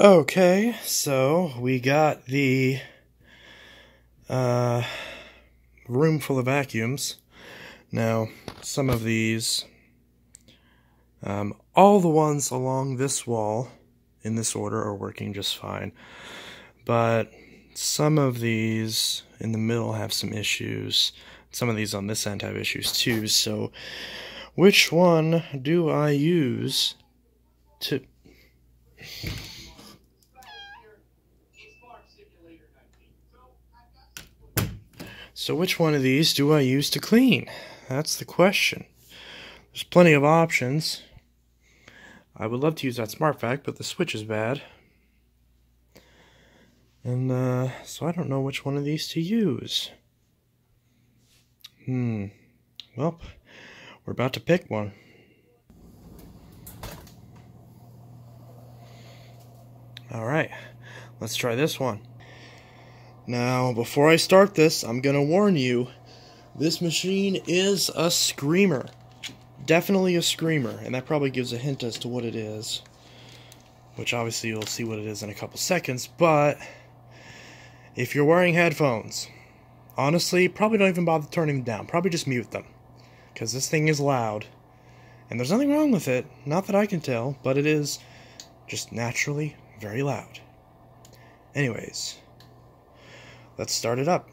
Okay, so we got the uh, room full of vacuums. Now, some of these, um, all the ones along this wall in this order are working just fine, but some of these in the middle have some issues. Some of these on this end have issues too, so which one do I use to So which one of these do I use to clean? That's the question. There's plenty of options. I would love to use that smart vac, but the switch is bad. And uh, so I don't know which one of these to use. Hmm. Well, we're about to pick one. Alright, let's try this one. Now, before I start this, I'm going to warn you, this machine is a screamer. Definitely a screamer, and that probably gives a hint as to what it is. Which obviously you'll see what it is in a couple seconds, but if you're wearing headphones, honestly, probably don't even bother turning them down. Probably just mute them. Because this thing is loud. And there's nothing wrong with it, not that I can tell, but it is just naturally very loud. Anyways, let's start it up.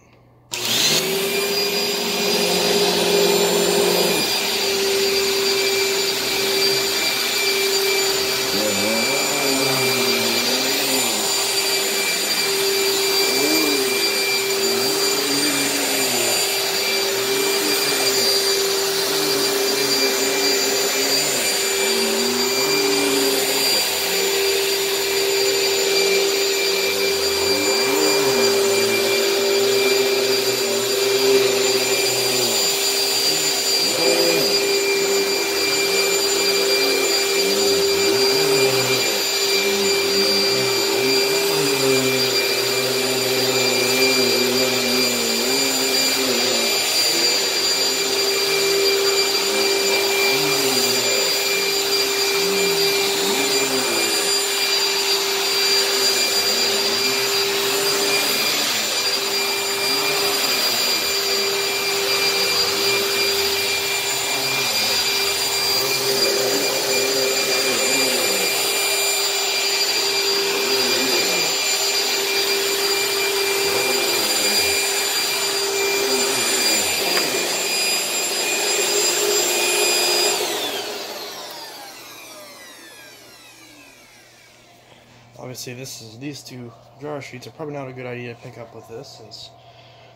Obviously, this is these two dryer sheets are probably not a good idea to pick up with this, since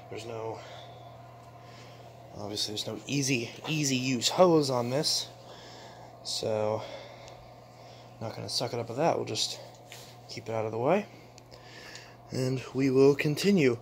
there's no obviously there's no easy easy use hose on this. So, not gonna suck it up with that. We'll just keep it out of the way, and we will continue.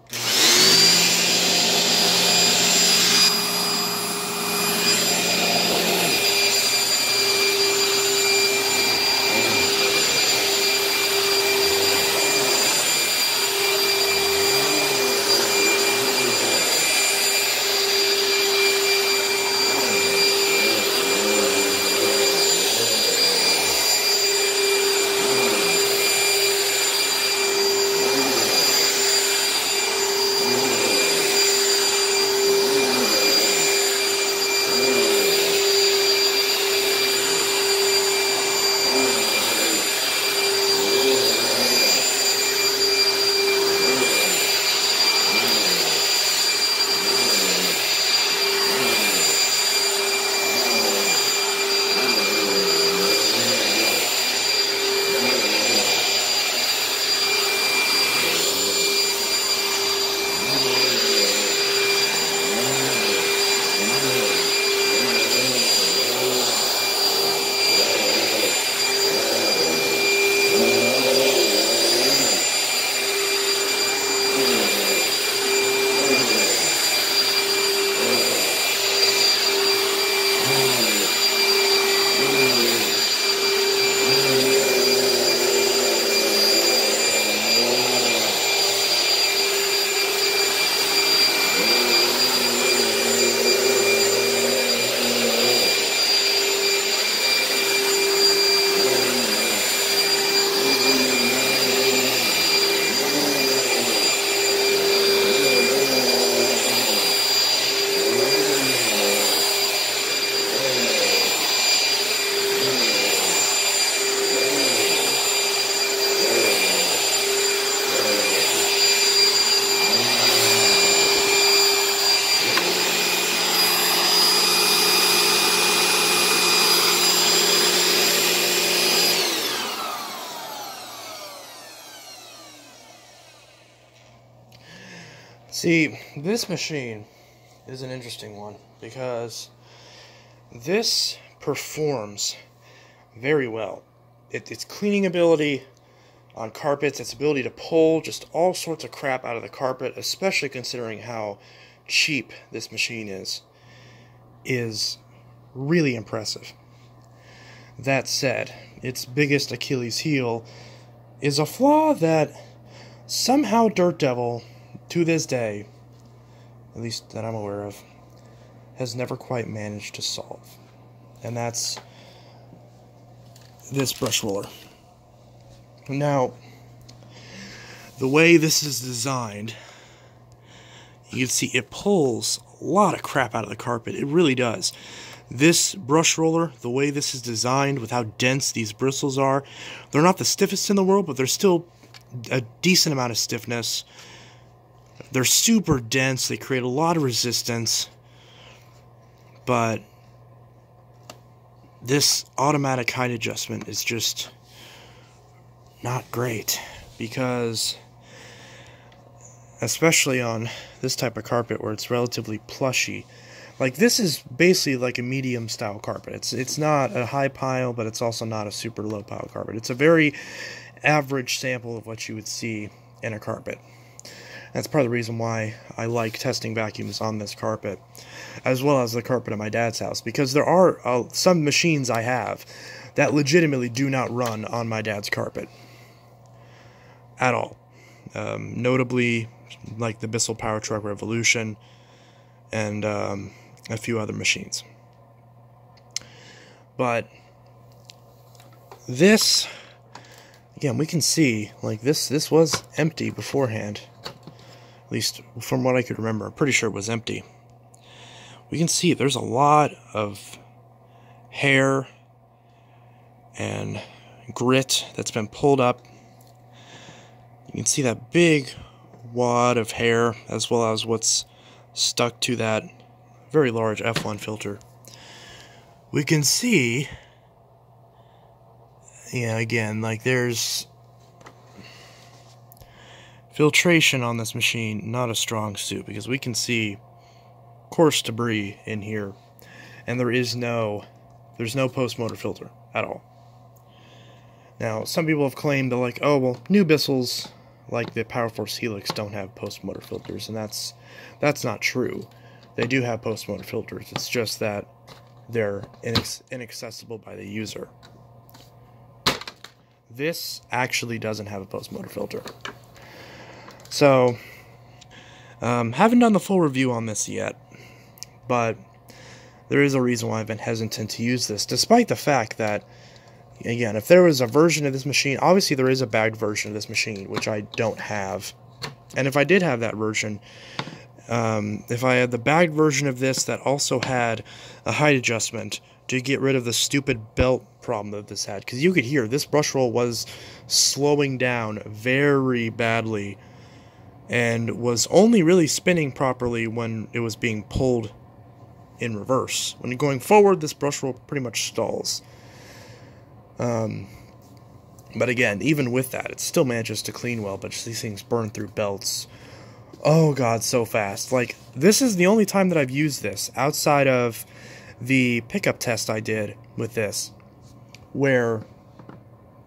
See, this machine is an interesting one because this performs very well. It, its cleaning ability on carpets, its ability to pull just all sorts of crap out of the carpet, especially considering how cheap this machine is, is really impressive. That said, its biggest Achilles heel is a flaw that somehow Dirt Devil, to this day, at least that I'm aware of, has never quite managed to solve. And that's this brush roller. Now, the way this is designed, you can see it pulls a lot of crap out of the carpet. It really does. This brush roller, the way this is designed with how dense these bristles are, they're not the stiffest in the world, but they're still a decent amount of stiffness. They're super dense, they create a lot of resistance, but this automatic height adjustment is just not great because especially on this type of carpet where it's relatively plushy like this is basically like a medium style carpet. It's it's not a high pile but it's also not a super low pile carpet. It's a very average sample of what you would see in a carpet that's part of the reason why I like testing vacuums on this carpet, as well as the carpet at my dad's house, because there are uh, some machines I have that legitimately do not run on my dad's carpet at all. Um, notably, like the Bissell Power Truck Revolution and um, a few other machines. But this, again, we can see like this. This was empty beforehand, at least from what I could remember. I'm pretty sure it was empty. We can see there's a lot of hair and grit that's been pulled up you can see that big wad of hair as well as what's stuck to that very large F1 filter. We can see, yeah, again, like there's filtration on this machine, not a strong suit, because we can see coarse debris in here, and there is no, there's no post-motor filter at all. Now, some people have claimed that, like, oh, well, new Bissells like the Powerforce Helix don't have post motor filters, and that's that's not true. They do have post motor filters. It's just that they're inaccessible by the user. This actually doesn't have a post motor filter. So, um, haven't done the full review on this yet, but there is a reason why I've been hesitant to use this, despite the fact that again, if there was a version of this machine, obviously there is a bagged version of this machine, which I don't have. And if I did have that version, um, if I had the bagged version of this that also had a height adjustment to get rid of the stupid belt problem that this had, because you could hear this brush roll was slowing down very badly and was only really spinning properly when it was being pulled in reverse. When going forward, this brush roll pretty much stalls. Um, but again, even with that, it still manages to clean well, but these things burn through belts. Oh god, so fast. Like, this is the only time that I've used this outside of the pickup test I did with this, where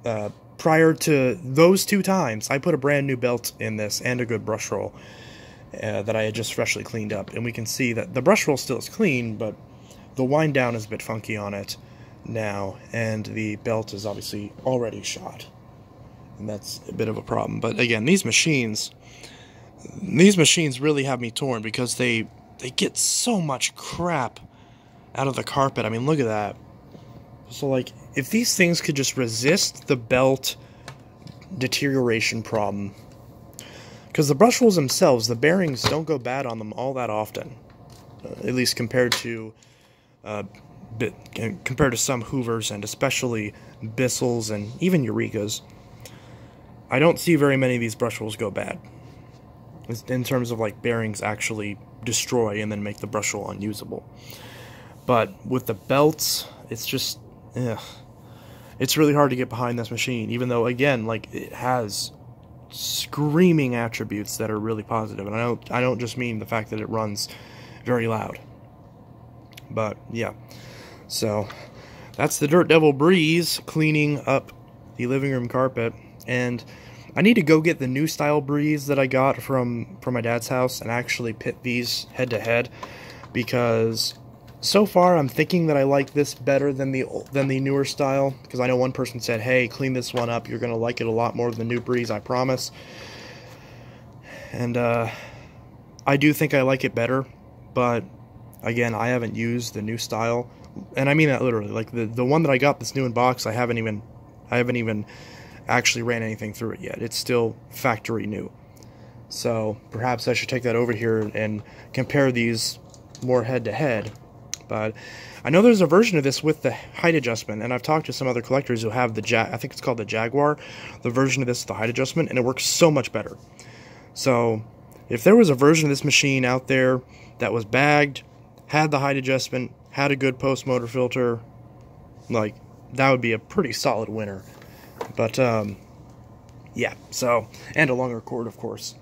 uh, prior to those two times, I put a brand new belt in this and a good brush roll uh, that I had just freshly cleaned up. And we can see that the brush roll still is clean, but the wind down is a bit funky on it now, and the belt is obviously already shot. And that's a bit of a problem. But again, these machines, these machines really have me torn because they they get so much crap out of the carpet. I mean, look at that. So like, if these things could just resist the belt deterioration problem, because the brush rolls themselves, the bearings don't go bad on them all that often, uh, at least compared to uh, bit compared to some Hoovers and especially Bissells and even Eurekas. I don't see very many of these brush rolls go bad. In terms of like bearings actually destroy and then make the brush roll unusable. But with the belts, it's just, ugh. It's really hard to get behind this machine, even though, again, like, it has screaming attributes that are really positive, and I don't I don't just mean the fact that it runs very loud. But yeah, so that's the Dirt Devil Breeze cleaning up the living room carpet, and I need to go get the new style Breeze that I got from from my dad's house and actually pit these head to head because so far I'm thinking that I like this better than the than the newer style because I know one person said, "Hey, clean this one up. You're going to like it a lot more than the new Breeze, I promise." And uh, I do think I like it better, but again, I haven't used the new style, and I mean that literally. Like the the one that I got this new in box, I haven't even I haven't even actually ran anything through it yet. It's still factory new. So perhaps I should take that over here and compare these more head to head. But I know there's a version of this with the height adjustment, and I've talked to some other collectors who have the Jag. I think it's called the Jaguar, the version of this with the height adjustment, and it works so much better. So if there was a version of this machine out there that was bagged, had the height adjustment, had a good post motor filter, like that would be a pretty solid winner. But um, yeah, so and a longer cord, of course,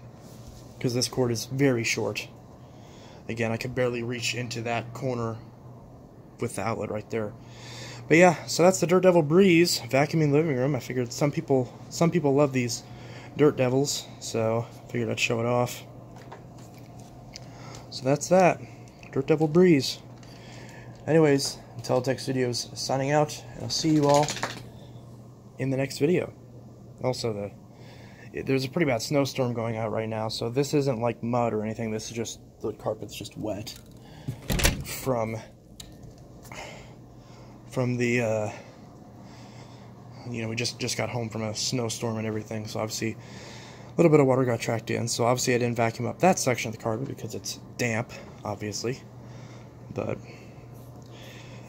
because this cord is very short. Again, I could barely reach into that corner with the outlet right there. But yeah, so that's the Dirt Devil Breeze vacuuming living room. I figured some people some people love these Dirt Devils, so I figured I'd show it off. So that's that. Dirt Devil Breeze. Anyways, Intellitech Studios signing out, and I'll see you all in the next video. Also, the there's a pretty bad snowstorm going out right now, so this isn't like mud or anything. This is just the carpet's just wet from from the uh, you know we just just got home from a snowstorm and everything so obviously a little bit of water got tracked in. So obviously I didn't vacuum up that section of the carpet because it's damp obviously. But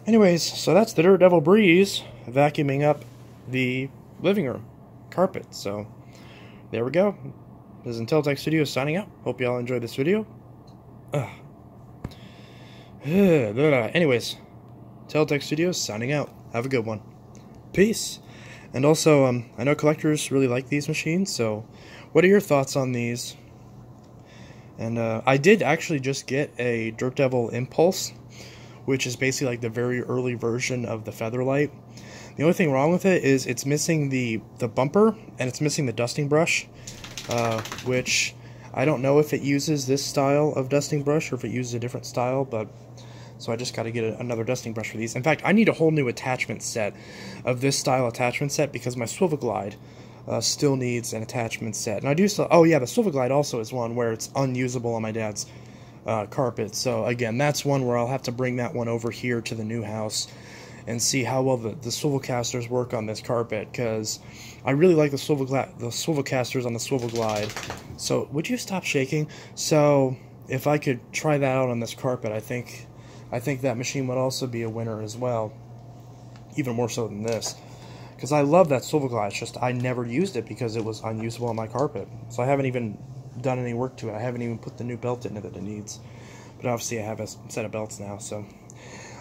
anyways so that's the Dirt Devil Breeze vacuuming up the living room carpet. So there we go. This is Intellitech Studios signing out. Hope you all enjoyed this video. Ugh. Anyways, Intellitech Studios signing out. Have a good one. Peace. And also, um, I know collectors really like these machines, so what are your thoughts on these? And uh, I did actually just get a Dirt Devil Impulse, which is basically like the very early version of the Featherlite. The only thing wrong with it is it's missing the, the bumper, and it's missing the dusting brush, uh, which I don't know if it uses this style of dusting brush or if it uses a different style, but so I just got to get a, another dusting brush for these. In fact, I need a whole new attachment set of this style attachment set because my Swivel Glide uh, still needs an attachment set. And I do still, oh yeah, the Swivel Glide also is one where it's unusable on my dad's uh, carpet. So again, that's one where I'll have to bring that one over here to the new house and see how well the, the swivel casters work on this carpet because I really like the swivel the swivel casters on the swivel glide. So would you stop shaking? So if I could try that out on this carpet, I think I think that machine would also be a winner as well, even more so than this. Because I love that glide, just I never used it because it was unusable on my carpet. So I haven't even done any work to it. I haven't even put the new belt in it that it needs. But obviously I have a set of belts now, so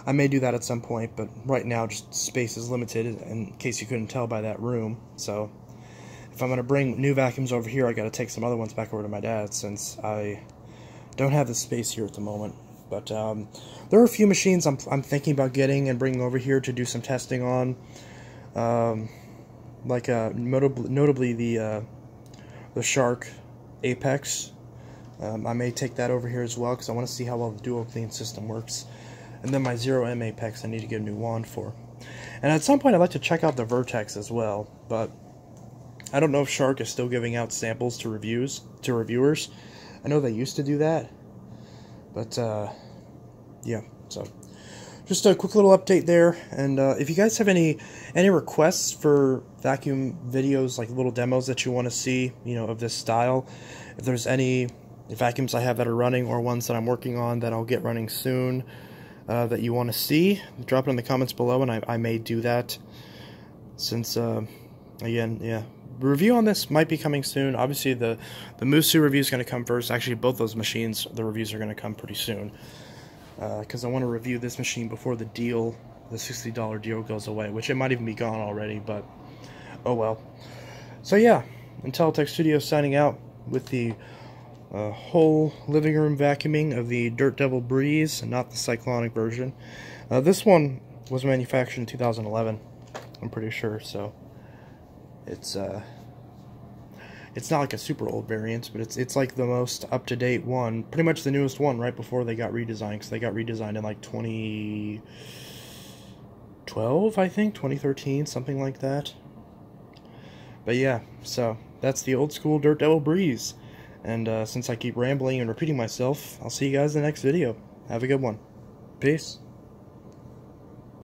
I may do that at some point, but right now just space is limited in case you couldn't tell by that room. So if I'm going to bring new vacuums over here, I got to take some other ones back over to my dad, since I don't have the space here at the moment. But um, there are a few machines I'm, I'm thinking about getting and bringing over here to do some testing on. Um, like uh, notably, notably the uh, the Shark Apex. Um, I may take that over here as well because I want to see how well the dual clean system works. And then my Zero M Apex I need to get a new wand for. And at some point I'd like to check out the Vertex as well, but I don't know if Shark is still giving out samples to reviews to reviewers. I know they used to do that, but uh, yeah. So just a quick little update there. And uh, if you guys have any any requests for vacuum videos, like little demos that you want to see, you know, of this style, if there's any vacuums I have that are running or ones that I'm working on that I'll get running soon uh, that you want to see, drop it in the comments below, and I, I may do that. Since, uh, again, yeah, review on this might be coming soon. Obviously, the the Moosoo review is going to come first. Actually, both those machines, the reviews are going to come pretty soon. Because uh, I want to review this machine before the deal, the $60 deal goes away, which it might even be gone already, but oh well. So yeah, Intellitech Studio signing out with the uh, whole living room vacuuming of the Dirt Devil Breeze, not the cyclonic version. Uh, this one was manufactured in 2011, I'm pretty sure, so it's uh, it's not like a super old variant, but it's it's like the most up to date one, pretty much the newest one right before they got redesigned. Because they got redesigned in like 2012, I think, 2013, something like that. But yeah, so that's the old school Dirt Devil Breeze. And uh, since I keep rambling and repeating myself, I'll see you guys in the next video. Have a good one. Peace.